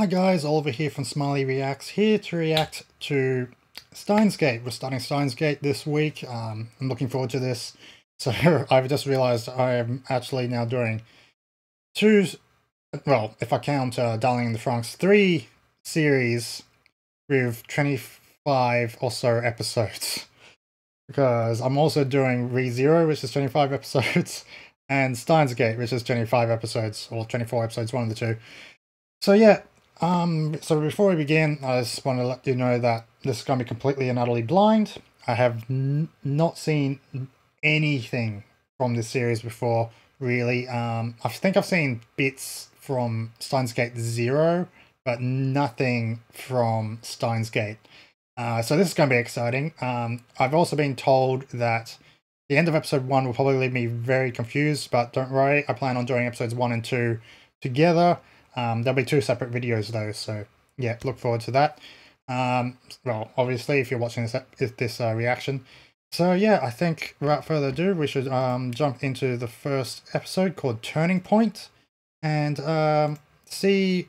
Hi guys, Oliver here from Smillie Reacts, here to react to Steins Gate. We're starting Steins Gate this week. Um, I'm looking forward to this. So I've just realized I am actually now doing two, well, if I count uh, Darling in the Franxx, three series with 25 or so episodes. Because I'm also doing ReZero, which is 25 episodes, and Steins Gate, which is 25 episodes, or 24 episodes, one of the two. So yeah, um, so before we begin, I just want to let you know that this is going to be completely and utterly blind. I have not seen anything from this series before, really. Um, I think I've seen bits from Steins Gate Zero, but nothing from Steins Gate. Uh, so this is going to be exciting. Um, I've also been told that the end of episode one will probably leave me very confused, but don't worry, I plan on doing episodes one and two together. Um, there'll be two separate videos though, so yeah, look forward to that. Um, well, obviously, if you're watching this this uh, reaction. So yeah, I think without further ado, we should um, jump into the first episode called Turning Point and um, see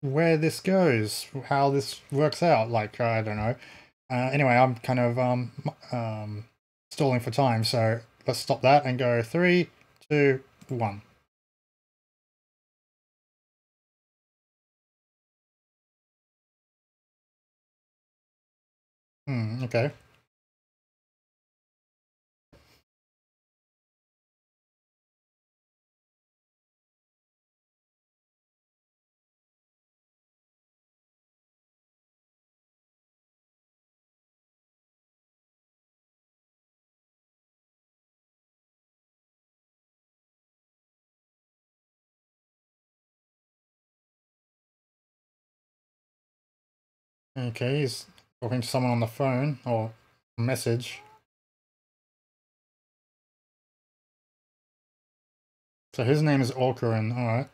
where this goes, how this works out. Like, I don't know. Uh, anyway, I'm kind of um, um, stalling for time, so let's stop that and go three, two, one. Hmm, okay. Okay, he's talking to someone on the phone or message. So his name is Okarin, alright.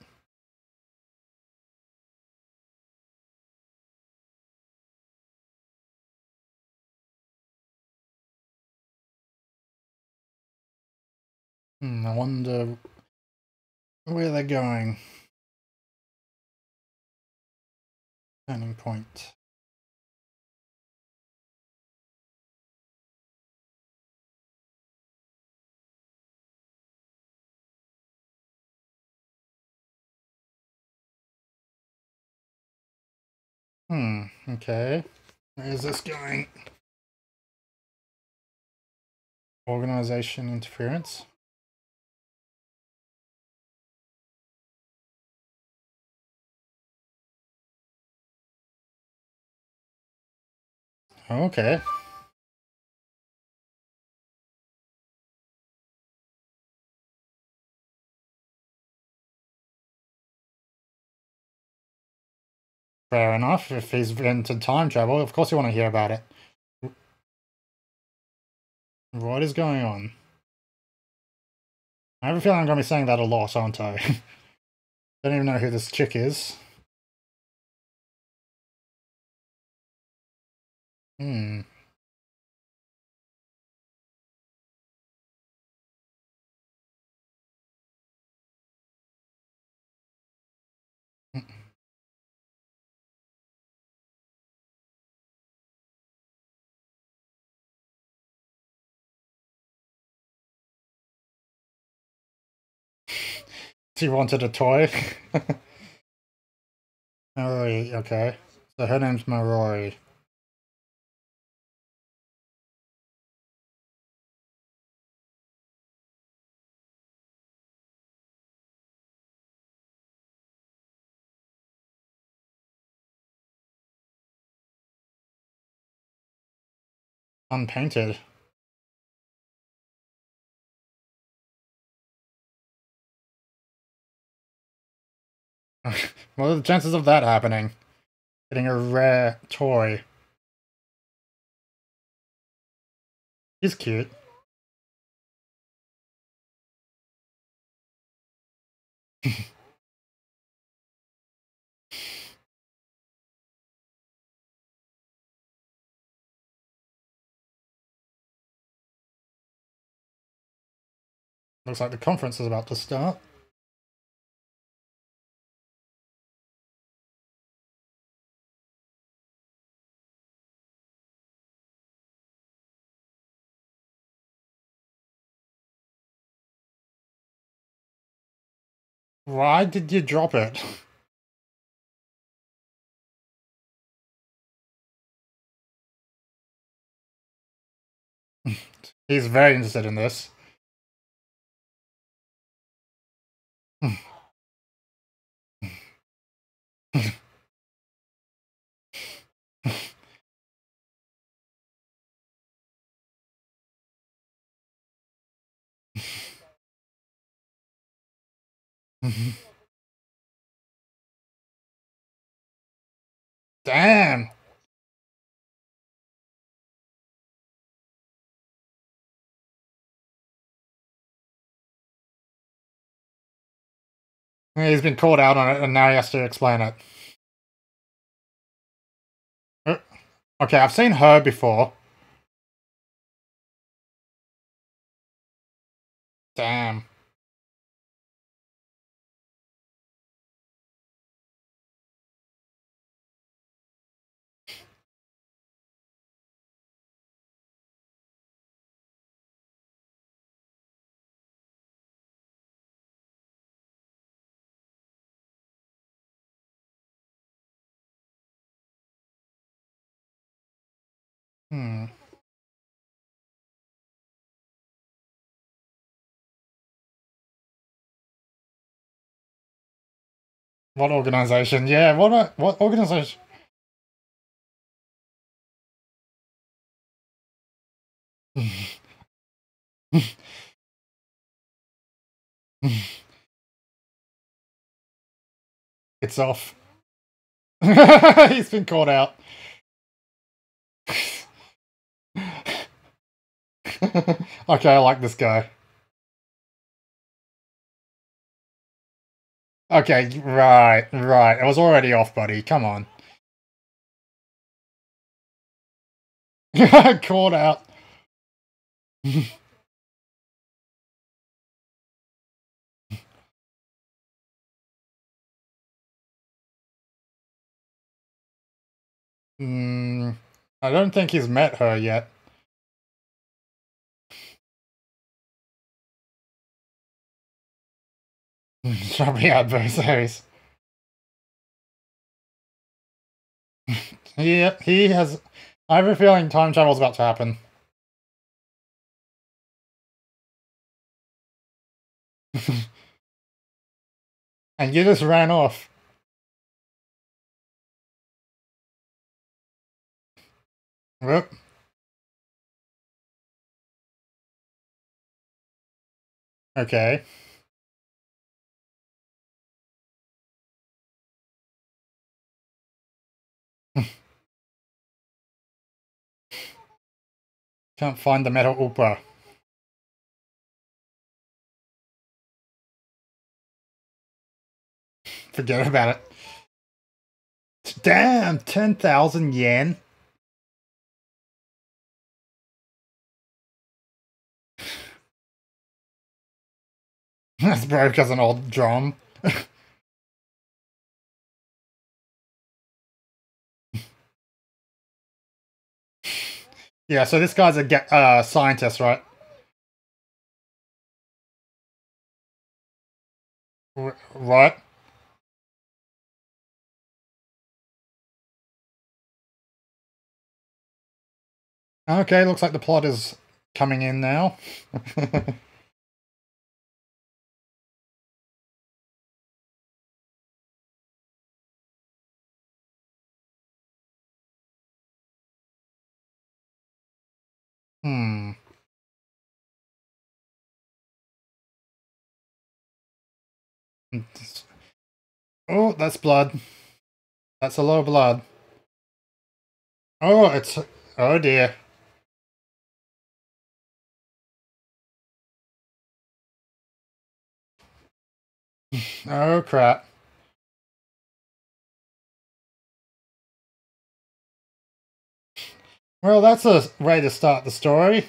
Hmm, I wonder where they're going. Turning point. Hmm, okay. Where is this going? Organization interference. Okay. Fair enough. If he's into time travel, of course you want to hear about it. What is going on? I have a feeling I'm going to be saying that a lot, aren't I? Don't even know who this chick is. Hmm. She wanted a toy. Mayuri, okay. So her name's Mayuri. Unpainted. What are the chances of that happening? Getting a rare toy. He's cute. Looks like the conference is about to start. Why did you drop it? He's very interested in this. Damn. He's been called out on it, and now he has to explain it. Uh, okay, I've seen her before. Damn. Hmm. What organization? Yeah, what what organization? it's off. He's been caught out. okay, I like this guy. Okay, right, right. I was already off, buddy. Come on. Caught out. Hmm. I don't think he's met her yet. Probably adversaries. he, he has... I have a feeling time travel's about to happen. and you just ran off. Whoop. Okay. Can't find the metal Upa. Forget about it. Damn, 10,000 yen. That's broke as an old drum. yeah, so this guy's a uh, scientist, right? Right. Okay, looks like the plot is coming in now. Oh, that's blood. That's a lot of blood. Oh, it's... Oh dear. oh crap. Well, that's a way to start the story.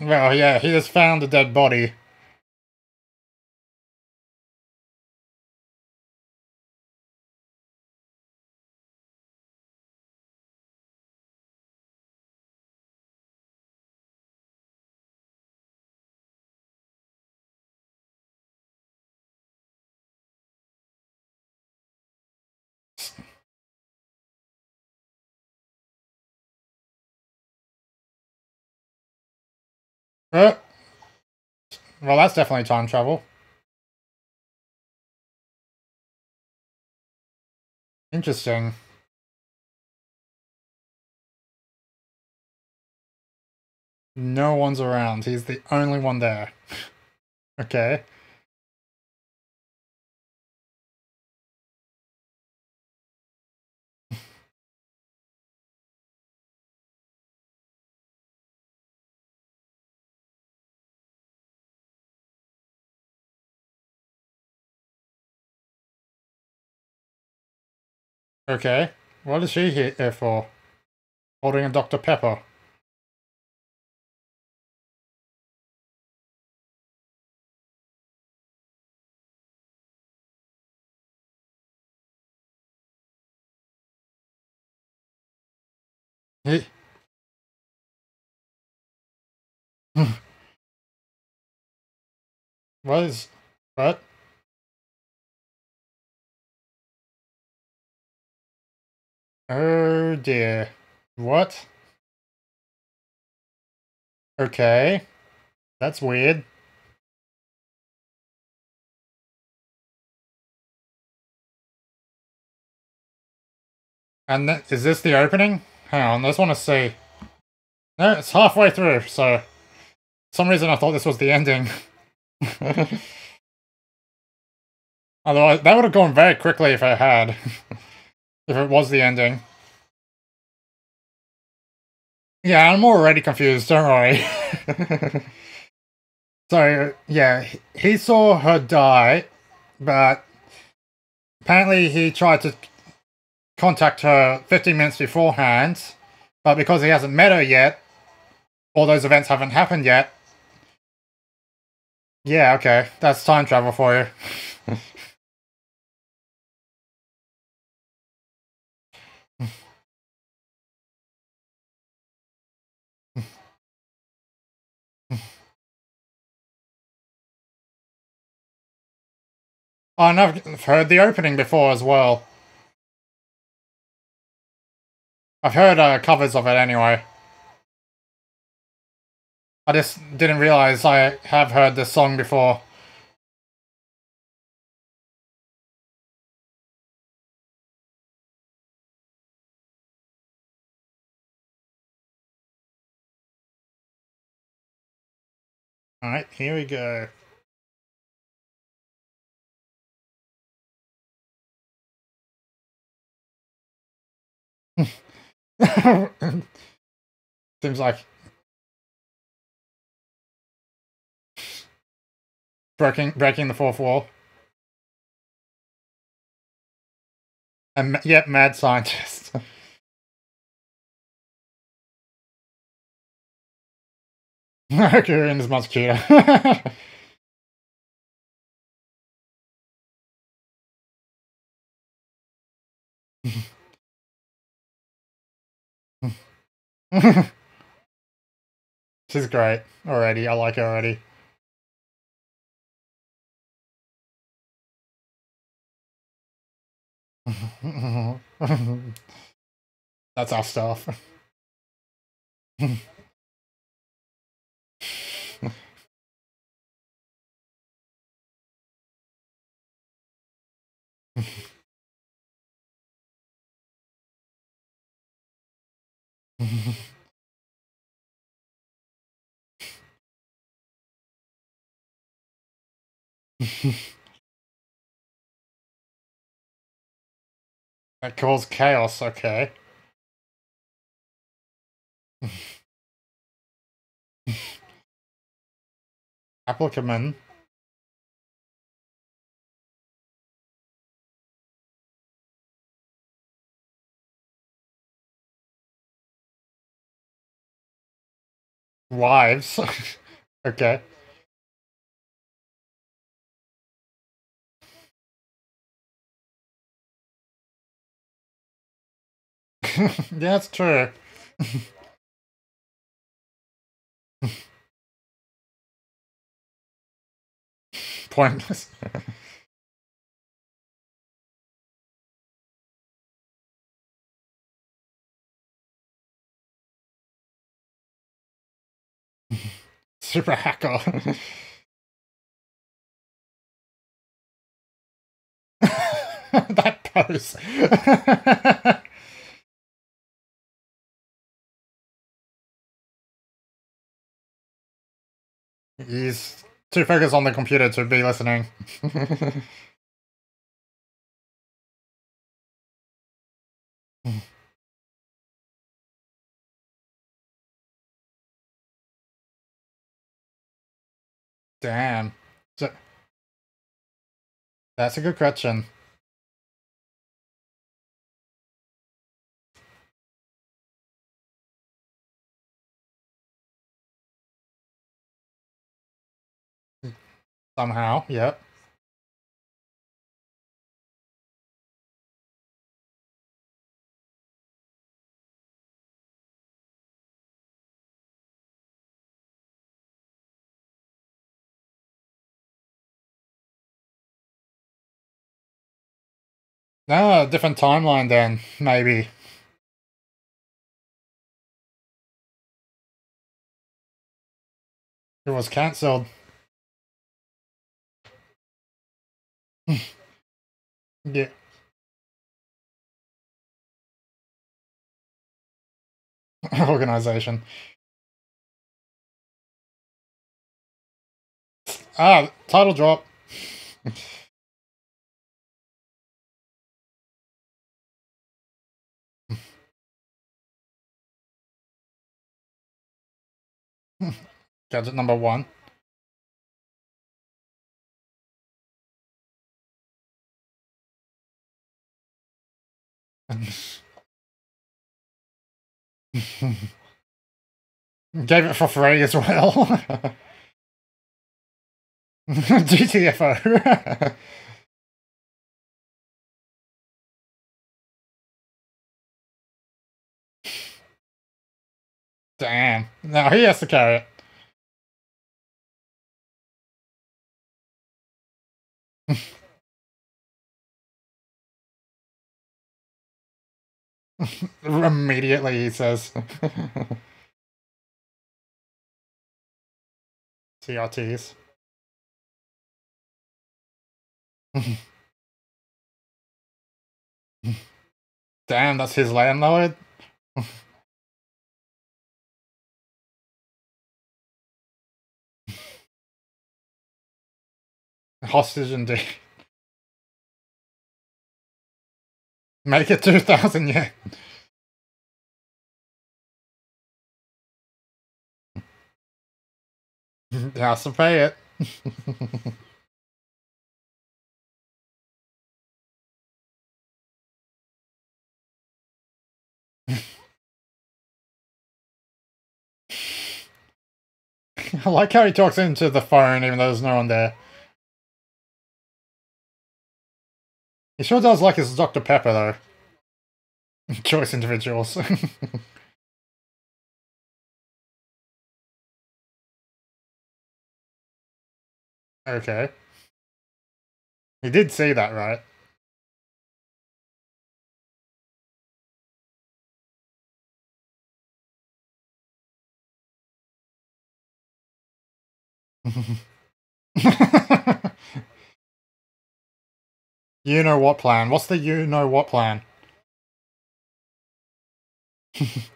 Well, yeah, he has found a dead body. Uh, well, that's definitely time travel. Interesting. No one's around. He's the only one there. okay. Okay. What is she here uh, for? Holding a Dr. Pepper. What is... What? Oh dear. What? Okay. That's weird. And th is this the opening? Hang on, I just want to see. No, it's halfway through, so... some reason I thought this was the ending. Otherwise, that would have gone very quickly if I had. if it was the ending. Yeah, I'm already confused, don't worry. so, yeah, he saw her die, but apparently he tried to contact her 15 minutes beforehand, but because he hasn't met her yet, all those events haven't happened yet. Yeah, okay, that's time travel for you. and I've heard the opening before as well. I've heard uh, covers of it anyway. I just didn't realize I have heard this song before. Alright, here we go. Seems like breaking breaking the fourth wall. And yep, mad scientist. Mercury is much cuter. She's great already. I like her already. That's our stuff. that caused chaos, okay. Applicant. Wives. okay. that's true. Pointless. Super hacker. that pose. He's too focused on the computer to be listening. Damn. So, that's a good question. Somehow, yep. No, different timeline then, maybe. It was cancelled. yeah. Organization. Ah, title drop. Gadget number one. Gave it for free as well. GTFO. Damn. Now he has to carry it. Immediately, he says. CRTs. Damn, that's his landlord? Hostage indeed. Make it 2,000 yen. Has to pay it. I like how he talks into the phone even though there's no one there. He sure does like his Dr. Pepper, though. Choice individuals. okay. He did say that, right? You know what plan? What's the you know what plan?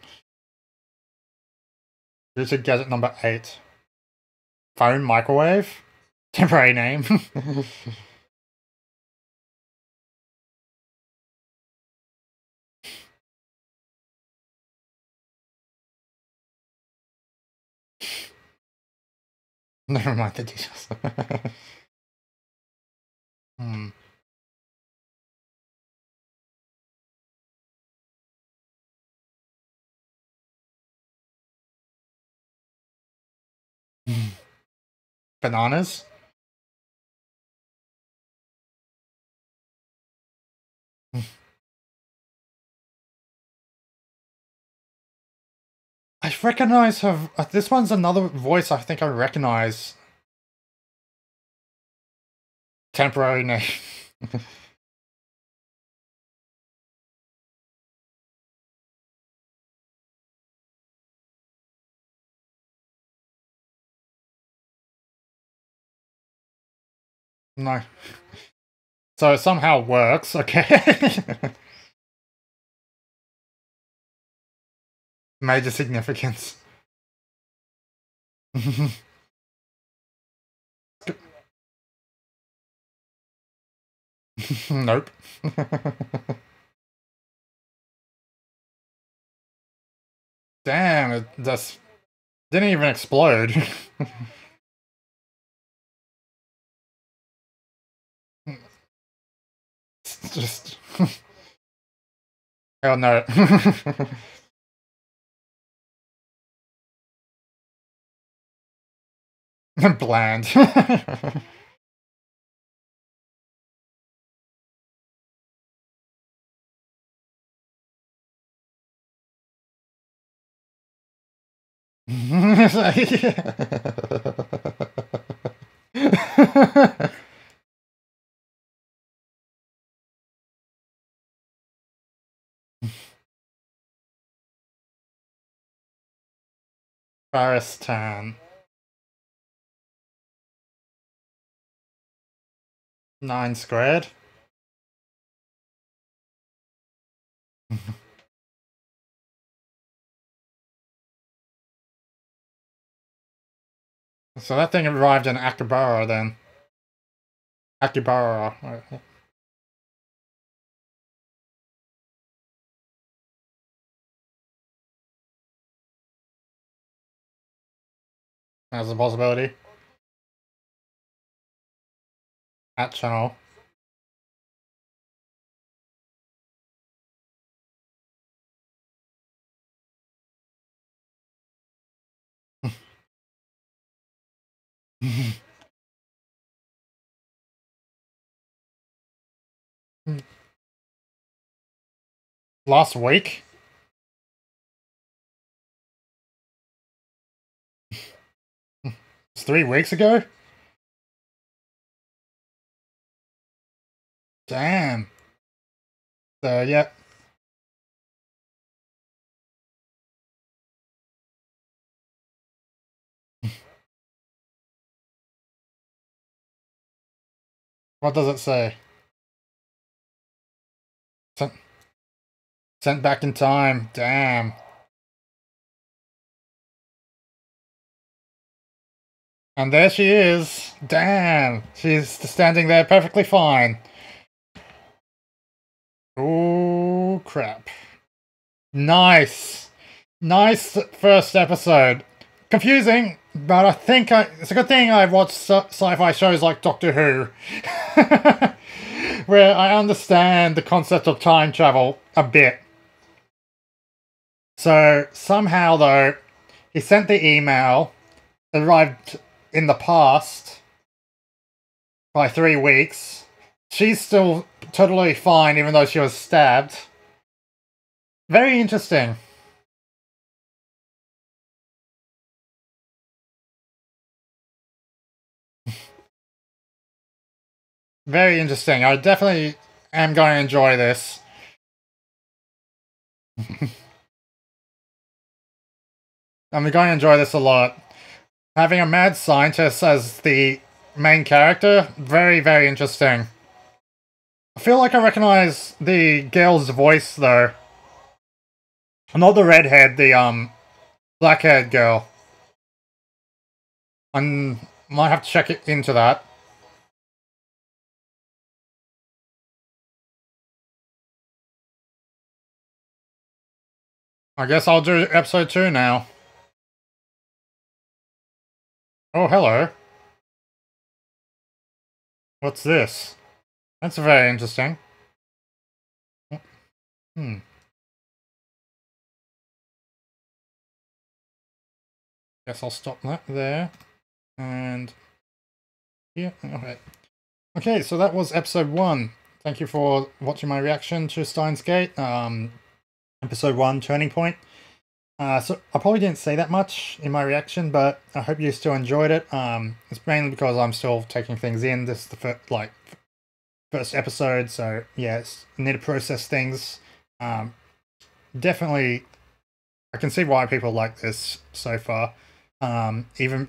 This is gadget number eight. Phone microwave? Temporary name. Never mind the details. hmm. Bananas. I recognize her. uh, This one's another voice I think I recognize. Temporary name. no. So it somehow works, okay. Major significance. nope. Damn, it just didn't even explode. Just Hell oh, no. Bland. Faristan. Nine squared. so that thing arrived in Akibara then. Akibara. That's a possibility. At channel. Last week? Three weeks ago? Damn. So, yeah. What does it say? Sent, sent back in time. Damn. And there she is. Damn. She's standing there perfectly fine. Oh, crap. Nice. Nice first episode. Confusing, but I think I, it's a good thing I've watched sci- sci-fi shows like Doctor Who. where I understand the concept of time travel a bit. So somehow though, he sent the email, arrived in the past by three weeks. She's still totally fine even though she was stabbed. Very interesting. Very interesting. I definitely am going to enjoy this. I'm going to enjoy this a lot. Having a mad scientist as the main character, very, very interesting. I feel like I recognize the girl's voice though. Not the redhead, the um black-haired girl. I might have to check it into that. I guess I'll do episode two now. Oh, hello. What's this? That's very interesting. Hmm. Guess I'll stop that there. And Yeah, okay. Okay, so that was episode one. Thank you for watching my reaction to Steins Gate. Um, episode one, Turning Point. Uh, so I probably didn't say that much in my reaction, but I hope you still enjoyed it. Um, it's mainly because I'm still taking things in. This is the first, like first episode, so yes, I need to process things. Um, definitely, I can see why people like this so far. Um, even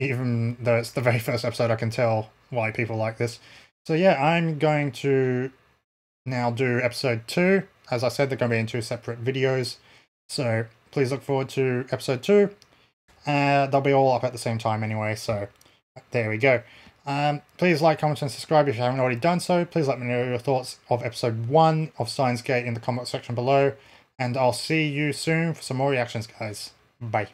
even though it's the very first episode, I can tell why people like this. So yeah, I'm going to now do episode two. As I said, they're going to be in two separate videos. So please look forward to episode two. Uh, they'll be all up at the same time anyway, so there we go. Um, please like, comment, and subscribe if you haven't already done so. Please let me know your thoughts of episode one of Steins Gate in the comment section below. And I'll see you soon for some more reactions, guys. Bye.